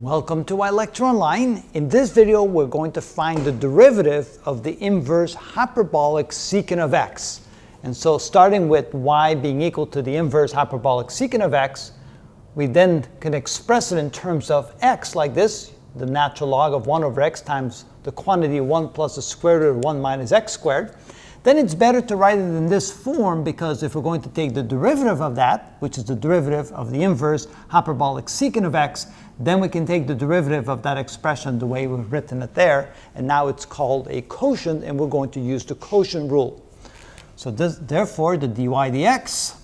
Welcome to iLectureOnline. In this video, we're going to find the derivative of the inverse hyperbolic secant of x. And so starting with y being equal to the inverse hyperbolic secant of x, we then can express it in terms of x like this, the natural log of 1 over x times the quantity 1 plus the square root of 1 minus x squared. Then it's better to write it in this form because if we're going to take the derivative of that, which is the derivative of the inverse hyperbolic secant of x, then we can take the derivative of that expression the way we've written it there, and now it's called a quotient, and we're going to use the quotient rule. So this, therefore, the dy dx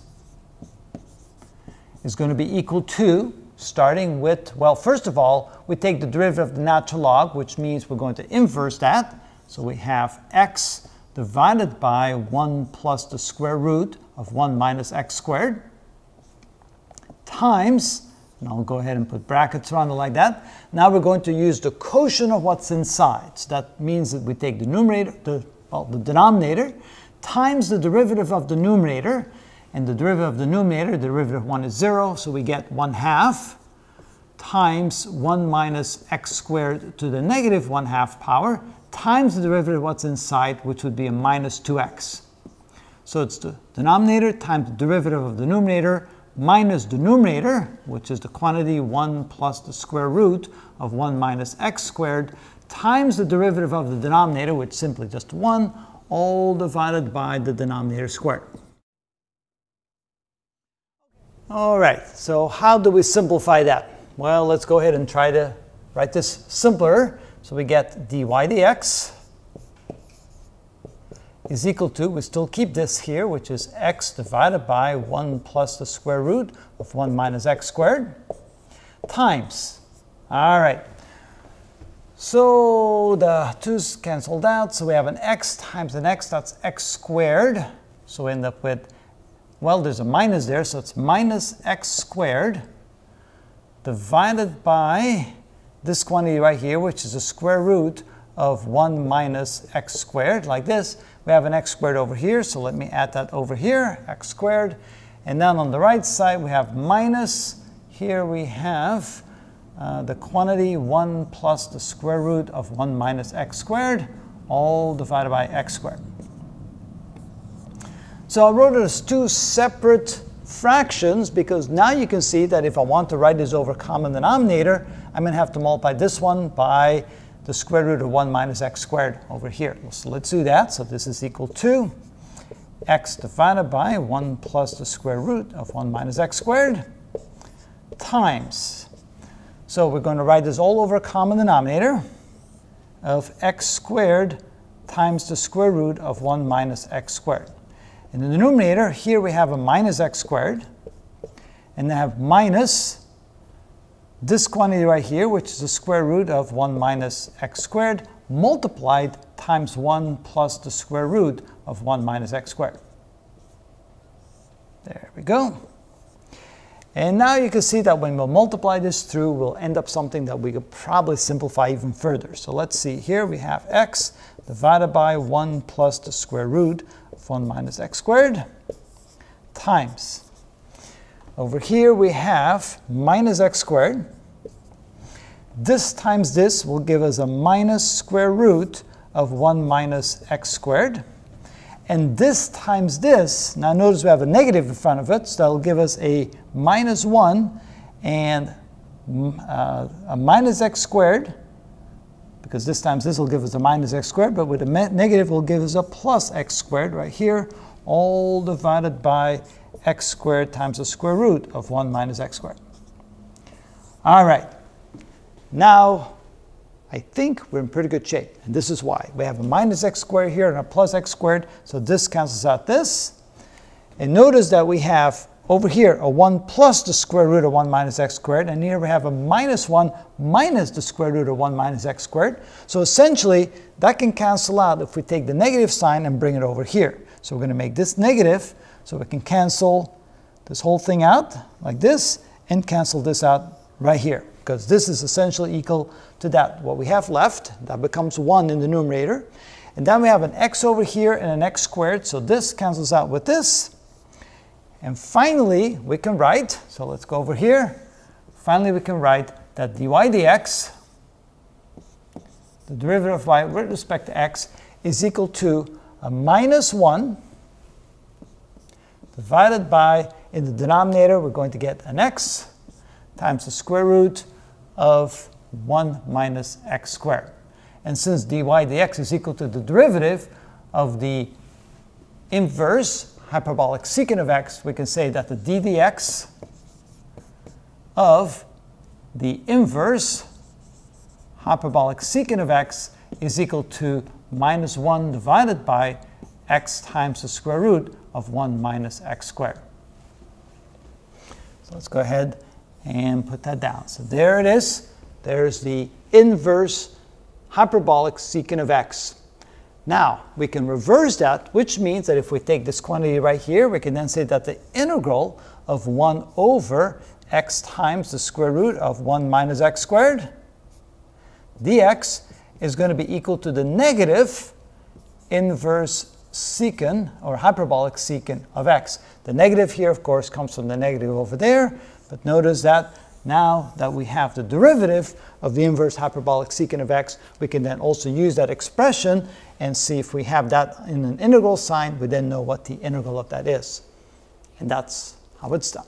is going to be equal to, starting with, well, first of all, we take the derivative of the natural log, which means we're going to inverse that. So we have x divided by 1 plus the square root of 1 minus x squared times and I'll go ahead and put brackets around it like that. Now we're going to use the quotient of what's inside. So that means that we take the numerator, the, well, the denominator, times the derivative of the numerator. And the derivative of the numerator, the derivative of 1 is 0, so we get 1 half times 1 minus x squared to the negative 1 half power times the derivative of what's inside, which would be a minus 2x. So it's the denominator times the derivative of the numerator minus the numerator, which is the quantity 1 plus the square root of 1 minus x squared, times the derivative of the denominator, which is simply just 1, all divided by the denominator squared. All right, so how do we simplify that? Well, let's go ahead and try to write this simpler. So we get dy dx is equal to, we still keep this here, which is x divided by 1 plus the square root of 1 minus x squared, times. All right. So the 2's canceled out, so we have an x times an x, that's x squared. So we end up with, well, there's a minus there, so it's minus x squared divided by this quantity right here, which is the square root of 1 minus x squared, like this. We have an x squared over here, so let me add that over here, x squared. And then on the right side, we have minus. Here we have uh, the quantity 1 plus the square root of 1 minus x squared, all divided by x squared. So I wrote it as two separate fractions because now you can see that if I want to write this over common denominator, I'm going to have to multiply this one by the square root of 1 minus x squared over here. So let's do that. So this is equal to x divided by 1 plus the square root of 1 minus x squared times. So we're going to write this all over a common denominator of x squared times the square root of 1 minus x squared. In the numerator, here we have a minus x squared, and I have minus this quantity right here, which is the square root of 1 minus x squared, multiplied times 1 plus the square root of 1 minus x squared. There we go. And now you can see that when we'll multiply this through, we'll end up something that we could probably simplify even further. So let's see, here we have x divided by 1 plus the square root of 1 minus x squared times over here we have minus x squared. This times this will give us a minus square root of 1 minus x squared. And this times this, now notice we have a negative in front of it, so that will give us a minus 1 and uh, a minus x squared, because this times this will give us a minus x squared, but with a negative will give us a plus x squared right here, all divided by x squared times the square root of 1 minus x squared. All right. Now, I think we're in pretty good shape. And this is why. We have a minus x squared here and a plus x squared. So this cancels out this. And notice that we have over here a 1 plus the square root of 1 minus x squared. And here we have a minus 1 minus the square root of 1 minus x squared. So essentially, that can cancel out if we take the negative sign and bring it over here. So we're going to make this negative. So we can cancel this whole thing out like this and cancel this out right here because this is essentially equal to that. What we have left, that becomes 1 in the numerator. And then we have an x over here and an x squared, so this cancels out with this. And finally, we can write, so let's go over here. Finally, we can write that dy dx, the derivative of y with respect to x, is equal to a minus 1 divided by, in the denominator, we're going to get an x times the square root of 1 minus x squared. And since dy dx is equal to the derivative of the inverse hyperbolic secant of x, we can say that the d dx of the inverse hyperbolic secant of x is equal to minus 1 divided by x times the square root of 1 minus x squared. So let's go ahead and put that down. So there it is. There's the inverse hyperbolic secant of x. Now, we can reverse that, which means that if we take this quantity right here, we can then say that the integral of 1 over x times the square root of 1 minus x squared dx is going to be equal to the negative inverse secant or hyperbolic secant of x. The negative here, of course, comes from the negative over there, but notice that now that we have the derivative of the inverse hyperbolic secant of x, we can then also use that expression and see if we have that in an integral sign, we then know what the integral of that is. And that's how it's done.